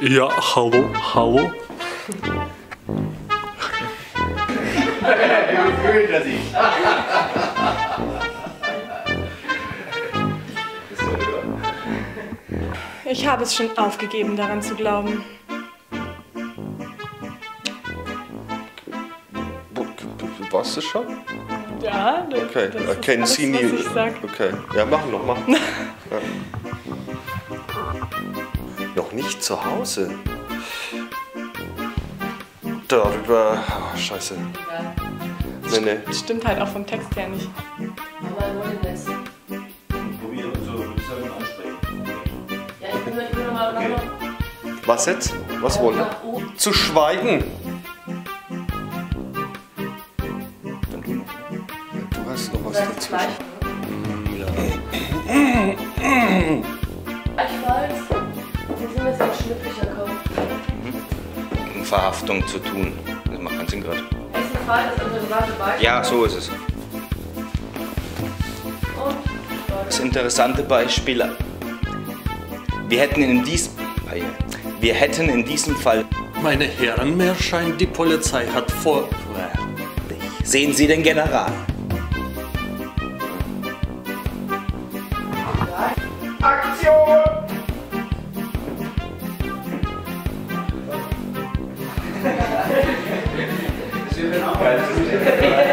Ja, hallo, hallo. Fühlt er sich. Ich habe es schon aufgegeben, daran zu glauben. Warst du schon? Ja, das, Okay, das ist erkennen alles, Sie nie. was ich sag. Okay, ja, machen noch mal. ja. Noch nicht zu Hause. Darüber. Oh, scheiße. Nee, nee. Das stimmt halt auch vom Text her nicht. Aber letzten. Probieren und so, du ihn ansprechen. Ja, ich bin, ich bin nochmal okay. Was jetzt? Was wollen wir? oben. Zu schweigen. Du hast noch was dazu. Verhaftung zu tun. Das macht keinen Sinn gerade. Ja, so ist es. Das interessante Beispiel. Wir hätten in diesem wir hätten in diesem Fall Meine Herren, mir scheint, die Polizei hat vor. sehen Sie den General. Das